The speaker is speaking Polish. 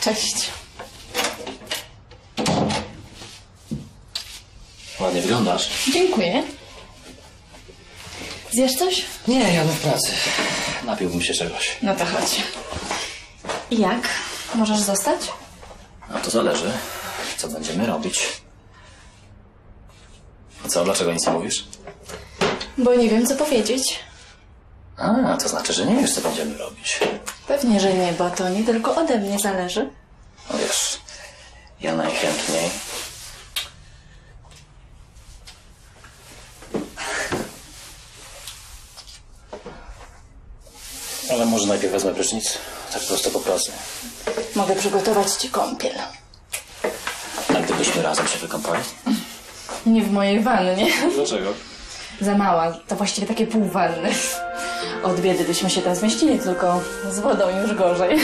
Cześć. Ładnie wyglądasz. Dziękuję. Zjesz coś? Nie, jadę w pracy. Napiłbym się czegoś. No to chodź. I jak? Możesz zostać? A to zależy, co będziemy robić. A co, dlaczego nic nie mówisz? Bo nie wiem, co powiedzieć. A, to znaczy, że nie wiesz, co będziemy robić. Pewnie, że nie, bo to nie tylko ode mnie zależy. No wiesz, ja najchętniej... Ale może najpierw wezmę prysznic, tak prosto po pracy. Mogę przygotować ci kąpiel. A gdybyśmy razem się wykąpali? Nie w mojej wannie. Dlaczego? Za mała, to właściwie takie pół wanny. Od biedy byśmy się tam zmieścili, tylko z wodą już gorzej.